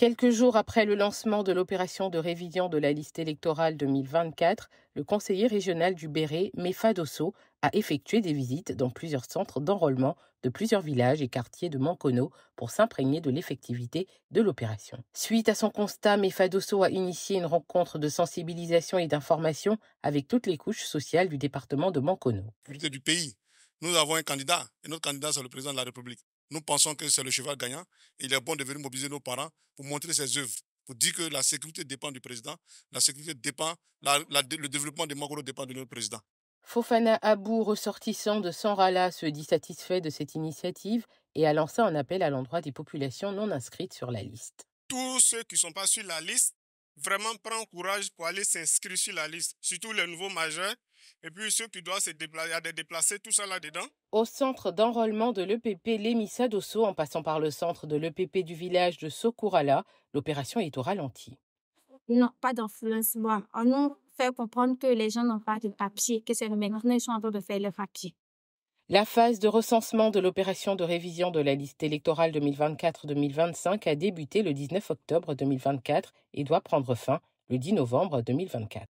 Quelques jours après le lancement de l'opération de révision de la liste électorale 2024, le conseiller régional du Béret, Mefa Dosso, a effectué des visites dans plusieurs centres d'enrôlement de plusieurs villages et quartiers de Mancono pour s'imprégner de l'effectivité de l'opération. Suite à son constat, Mefa Dosso a initié une rencontre de sensibilisation et d'information avec toutes les couches sociales du département de Mancono. Nous avons un candidat et notre candidat c'est le président de la République. Nous pensons que c'est le cheval gagnant. il est bon de venir mobiliser nos parents pour montrer ses œuvres, pour dire que la sécurité dépend du président, la sécurité dépend, le développement des Mangoro dépend de notre président. Fofana Abou, ressortissant de Sanrala, se dit satisfait de cette initiative et a lancé un appel à l'endroit des populations non inscrites sur la liste. Tous ceux qui ne sont pas sur la liste, vraiment prendre courage pour aller s'inscrire sur la liste, surtout les nouveaux majeurs et puis ceux qui doivent se déplacer, déplacer tout ça là-dedans. Au centre d'enrôlement de l'EPP Lémissa d'Osso, en passant par le centre de l'EPP du village de Sokourala, l'opération est au ralenti. Non, pas d'influence. on nous fait comprendre que les gens n'ont pas de papier, que c'est le maintenant ils sont en train de faire le papier. La phase de recensement de l'opération de révision de la liste électorale 2024-2025 a débuté le 19 octobre 2024 et doit prendre fin le 10 novembre 2024.